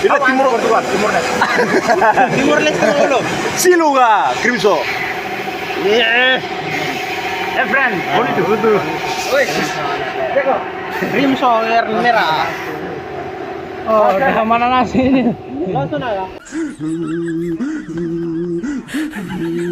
Ini Timur Portugal, Timur Leste. Timur Leste dulu. Siluga, Grimso. Yeah. Eh, friend, boleh tuh tuh Woi. Jago. air merah. Oh, udah mana nasi ini? Langsung aja.